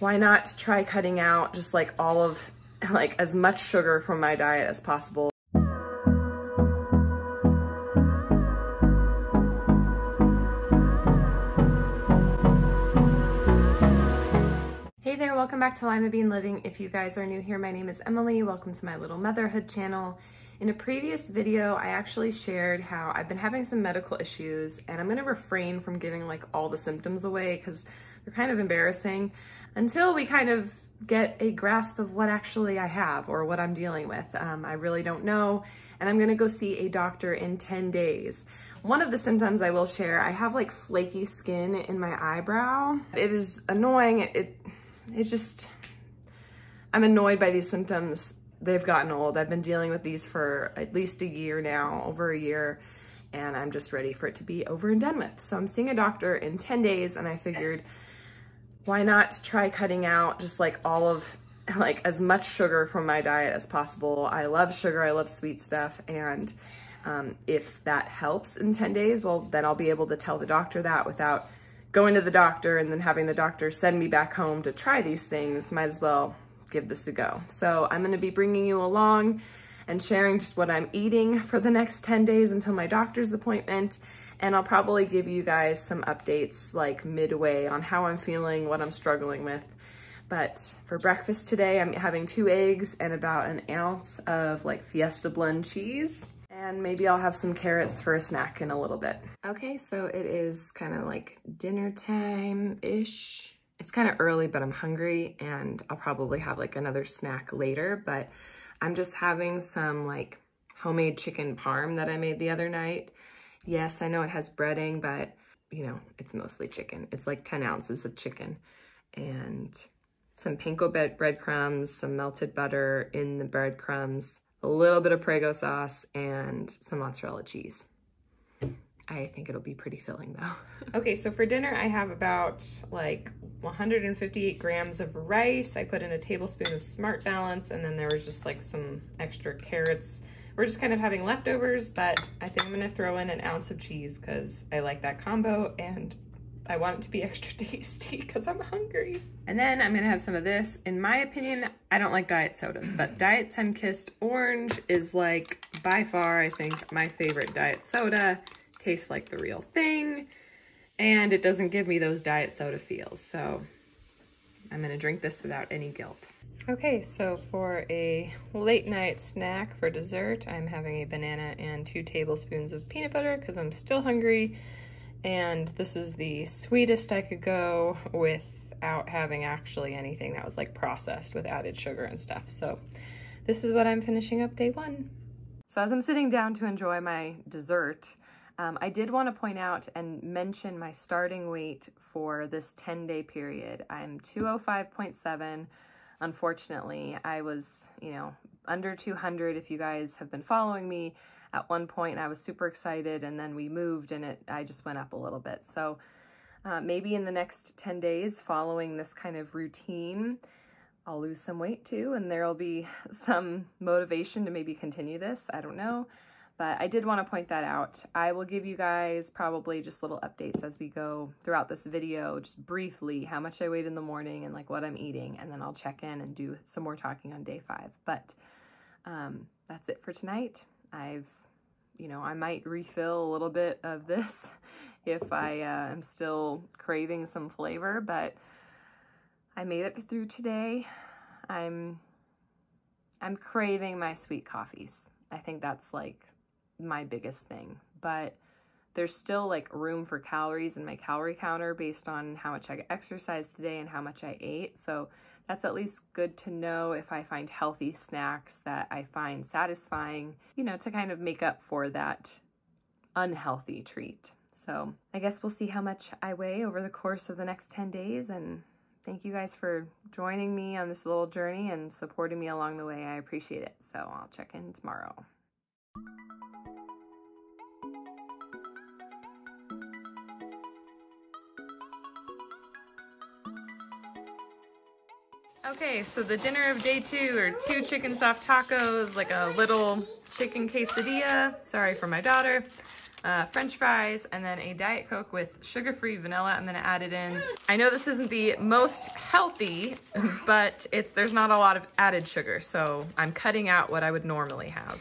why not try cutting out just like all of, like as much sugar from my diet as possible. Hey there, welcome back to Limabean Living. If you guys are new here, my name is Emily. Welcome to my little motherhood channel. In a previous video, I actually shared how I've been having some medical issues and I'm gonna refrain from giving like all the symptoms away because kind of embarrassing until we kind of get a grasp of what actually I have or what I'm dealing with. Um, I really don't know and I'm gonna go see a doctor in 10 days. One of the symptoms I will share, I have like flaky skin in my eyebrow. It is annoying. It, it's just, I'm annoyed by these symptoms. They've gotten old. I've been dealing with these for at least a year now, over a year, and I'm just ready for it to be over and done with. So I'm seeing a doctor in 10 days and I figured, why not try cutting out just like all of like as much sugar from my diet as possible. I love sugar, I love sweet stuff, and um, if that helps in 10 days, well, then I'll be able to tell the doctor that without going to the doctor and then having the doctor send me back home to try these things, might as well give this a go. So I'm gonna be bringing you along and sharing just what I'm eating for the next 10 days until my doctor's appointment. And I'll probably give you guys some updates like midway on how I'm feeling, what I'm struggling with. But for breakfast today, I'm having two eggs and about an ounce of like Fiesta blend cheese. And maybe I'll have some carrots for a snack in a little bit. Okay, so it is kind of like dinner time-ish. It's kind of early, but I'm hungry and I'll probably have like another snack later, but I'm just having some like homemade chicken parm that I made the other night. Yes, I know it has breading, but you know, it's mostly chicken. It's like 10 ounces of chicken and some panko breadcrumbs, some melted butter in the breadcrumbs, a little bit of Prego sauce, and some mozzarella cheese. I think it'll be pretty filling though. okay, so for dinner I have about like 158 grams of rice. I put in a tablespoon of Smart Balance and then there was just like some extra carrots. We're just kind of having leftovers, but I think I'm gonna throw in an ounce of cheese because I like that combo and I want it to be extra tasty because I'm hungry. And then I'm gonna have some of this. In my opinion, I don't like diet sodas, but Diet Sunkist Orange is like by far, I think, my favorite diet soda. Tastes like the real thing. And it doesn't give me those diet soda feels. So I'm gonna drink this without any guilt. Okay, so for a late night snack for dessert, I'm having a banana and two tablespoons of peanut butter because I'm still hungry and this is the sweetest I could go without having actually anything that was like processed with added sugar and stuff. So this is what I'm finishing up day one. So as I'm sitting down to enjoy my dessert, um, I did want to point out and mention my starting weight for this 10 day period. I'm 205.7. Unfortunately, I was, you know, under 200 if you guys have been following me at one point I was super excited and then we moved and it I just went up a little bit. So uh, maybe in the next 10 days following this kind of routine, I'll lose some weight too and there'll be some motivation to maybe continue this. I don't know. But I did want to point that out. I will give you guys probably just little updates as we go throughout this video, just briefly how much I weighed in the morning and like what I'm eating. And then I'll check in and do some more talking on day five. But um, that's it for tonight. I've you know, I might refill a little bit of this if I uh, am still craving some flavor, but I made it through today. I'm, I'm craving my sweet coffees. I think that's like my biggest thing, but there's still like room for calories in my calorie counter based on how much I exercised today and how much I ate. So that's at least good to know if I find healthy snacks that I find satisfying, you know, to kind of make up for that unhealthy treat. So I guess we'll see how much I weigh over the course of the next 10 days and thank you guys for joining me on this little journey and supporting me along the way. I appreciate it. So I'll check in tomorrow. Okay, so the dinner of day two are two chicken soft tacos, like a little chicken quesadilla. Sorry for my daughter. uh, french fries, and then a Diet Coke with sugar-free vanilla I'm gonna add it in. I know this isn't the most healthy, but it's there's not a lot of added sugar, so I'm cutting out what I would normally have.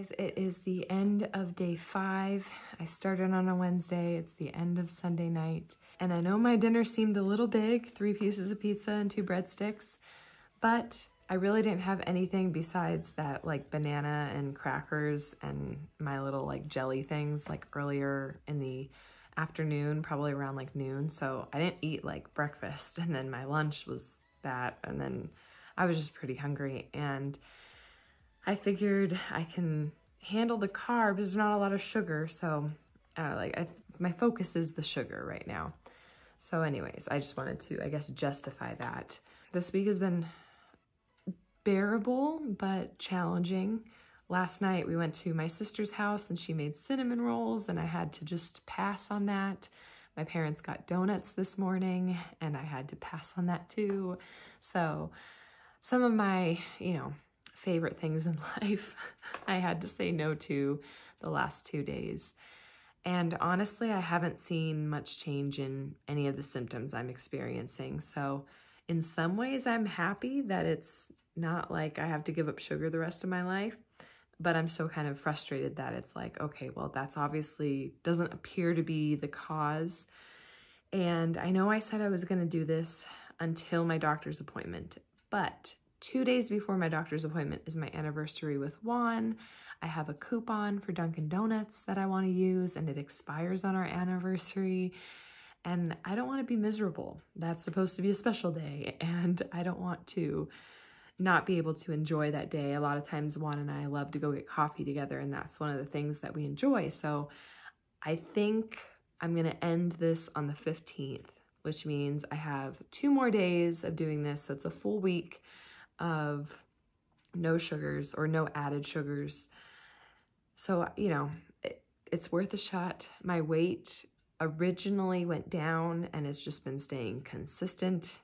Guys, it is the end of day five. I started on a Wednesday. It's the end of Sunday night. And I know my dinner seemed a little big, three pieces of pizza and two breadsticks, but I really didn't have anything besides that like banana and crackers and my little like jelly things like earlier in the afternoon, probably around like noon. So I didn't eat like breakfast and then my lunch was that and then I was just pretty hungry and I figured I can handle the carbs. There's not a lot of sugar, so uh, like I, my focus is the sugar right now. So anyways, I just wanted to, I guess, justify that. This week has been bearable, but challenging. Last night we went to my sister's house and she made cinnamon rolls and I had to just pass on that. My parents got donuts this morning and I had to pass on that too. So some of my, you know, favorite things in life I had to say no to the last two days. And honestly, I haven't seen much change in any of the symptoms I'm experiencing. So in some ways, I'm happy that it's not like I have to give up sugar the rest of my life, but I'm so kind of frustrated that it's like, okay, well, that's obviously doesn't appear to be the cause. And I know I said I was going to do this until my doctor's appointment, but Two days before my doctor's appointment is my anniversary with Juan. I have a coupon for Dunkin' Donuts that I want to use and it expires on our anniversary. And I don't want to be miserable. That's supposed to be a special day and I don't want to not be able to enjoy that day. A lot of times Juan and I love to go get coffee together and that's one of the things that we enjoy. So I think I'm going to end this on the 15th, which means I have two more days of doing this. So it's a full week of no sugars or no added sugars. So, you know, it, it's worth a shot. My weight originally went down and it's just been staying consistent.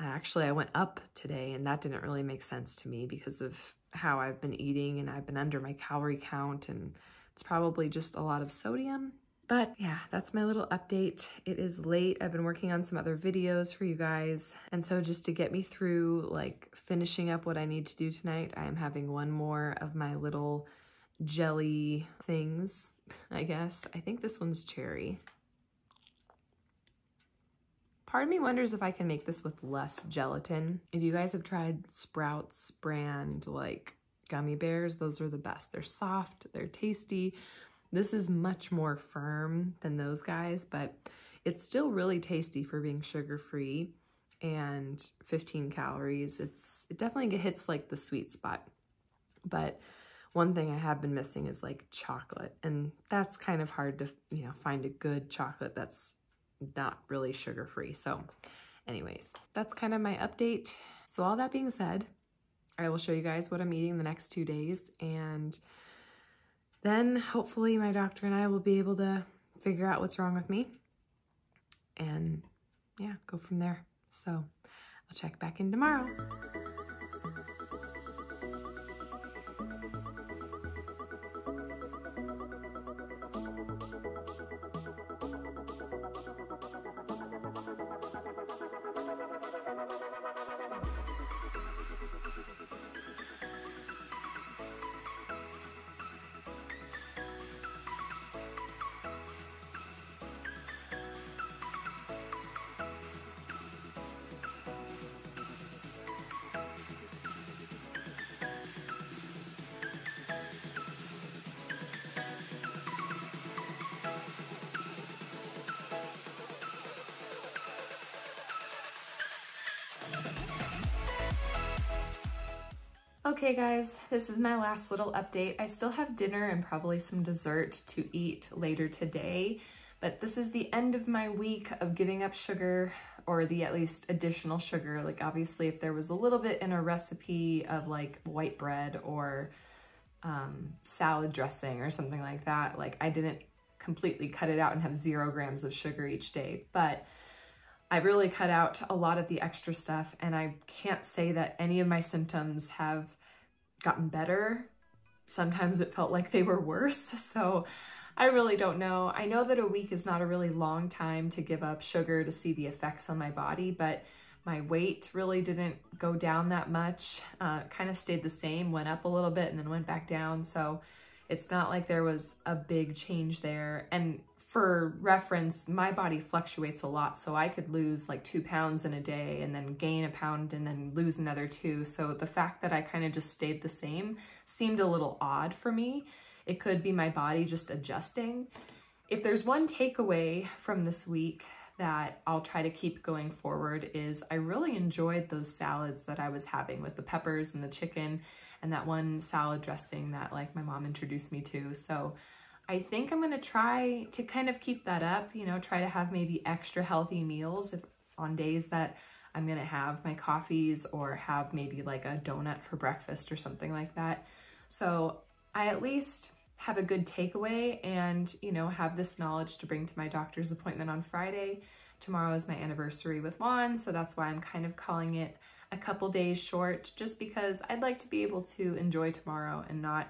Uh, actually, I went up today and that didn't really make sense to me because of how I've been eating and I've been under my calorie count and it's probably just a lot of sodium but yeah, that's my little update. It is late. I've been working on some other videos for you guys. And so just to get me through like finishing up what I need to do tonight, I am having one more of my little jelly things, I guess. I think this one's cherry. Part of me wonders if I can make this with less gelatin. If you guys have tried Sprouts brand like gummy bears, those are the best. They're soft, they're tasty, this is much more firm than those guys, but it's still really tasty for being sugar-free and 15 calories. It's It definitely hits like the sweet spot. But one thing I have been missing is like chocolate and that's kind of hard to, you know, find a good chocolate that's not really sugar-free. So anyways, that's kind of my update. So all that being said, I will show you guys what I'm eating the next two days and then hopefully my doctor and I will be able to figure out what's wrong with me and yeah, go from there. So I'll check back in tomorrow. Okay guys, this is my last little update. I still have dinner and probably some dessert to eat later today, but this is the end of my week of giving up sugar or the at least additional sugar. Like obviously if there was a little bit in a recipe of like white bread or um, salad dressing or something like that, like I didn't completely cut it out and have zero grams of sugar each day, but I really cut out a lot of the extra stuff and I can't say that any of my symptoms have gotten better. Sometimes it felt like they were worse. So I really don't know. I know that a week is not a really long time to give up sugar to see the effects on my body, but my weight really didn't go down that much. Uh, kind of stayed the same, went up a little bit and then went back down. So it's not like there was a big change there. And for reference, my body fluctuates a lot. So I could lose like two pounds in a day and then gain a pound and then lose another two. So the fact that I kind of just stayed the same seemed a little odd for me. It could be my body just adjusting. If there's one takeaway from this week that I'll try to keep going forward is I really enjoyed those salads that I was having with the peppers and the chicken and that one salad dressing that like my mom introduced me to. So I think I'm gonna try to kind of keep that up, you know, try to have maybe extra healthy meals if, on days that I'm gonna have my coffees or have maybe like a donut for breakfast or something like that. So I at least have a good takeaway and, you know, have this knowledge to bring to my doctor's appointment on Friday. Tomorrow is my anniversary with Juan, so that's why I'm kind of calling it a couple days short, just because I'd like to be able to enjoy tomorrow and not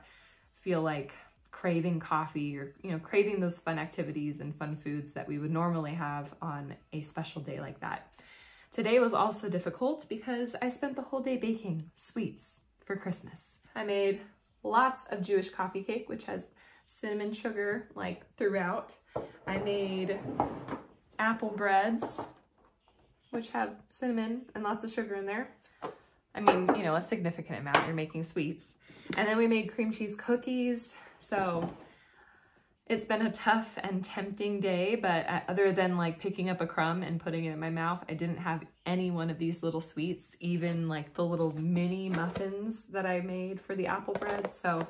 feel like craving coffee or, you know, craving those fun activities and fun foods that we would normally have on a special day like that. Today was also difficult because I spent the whole day baking sweets for Christmas. I made lots of Jewish coffee cake, which has cinnamon sugar like throughout. I made apple breads, which have cinnamon and lots of sugar in there. I mean, you know, a significant amount, you're making sweets. And then we made cream cheese cookies, so it's been a tough and tempting day, but other than like picking up a crumb and putting it in my mouth, I didn't have any one of these little sweets, even like the little mini muffins that I made for the apple bread. So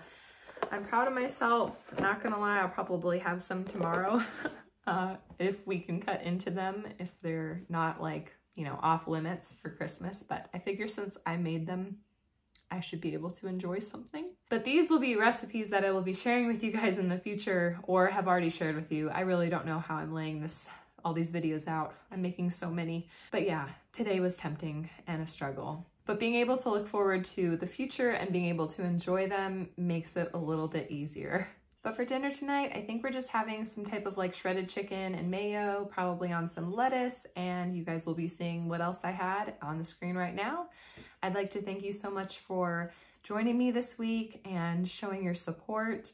I'm proud of myself. Not gonna lie, I'll probably have some tomorrow uh, if we can cut into them, if they're not like, you know, off limits for Christmas. But I figure since I made them, I should be able to enjoy something. But these will be recipes that I will be sharing with you guys in the future or have already shared with you. I really don't know how I'm laying this all these videos out. I'm making so many. But yeah, today was tempting and a struggle. But being able to look forward to the future and being able to enjoy them makes it a little bit easier. But for dinner tonight, I think we're just having some type of like shredded chicken and mayo, probably on some lettuce, and you guys will be seeing what else I had on the screen right now. I'd like to thank you so much for joining me this week and showing your support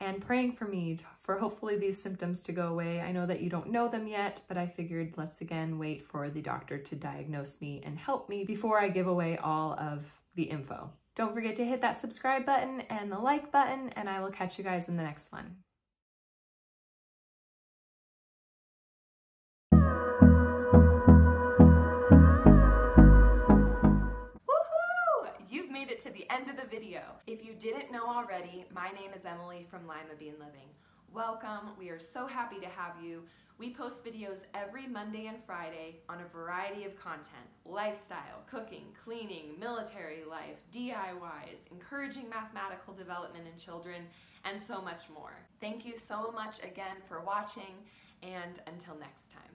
and praying for me for hopefully these symptoms to go away. I know that you don't know them yet, but I figured let's again wait for the doctor to diagnose me and help me before I give away all of the info. Don't forget to hit that subscribe button and the like button, and I will catch you guys in the next one. If you didn't know already, my name is Emily from Limabean Living. Welcome, we are so happy to have you. We post videos every Monday and Friday on a variety of content, lifestyle, cooking, cleaning, military life, DIYs, encouraging mathematical development in children, and so much more. Thank you so much again for watching, and until next time.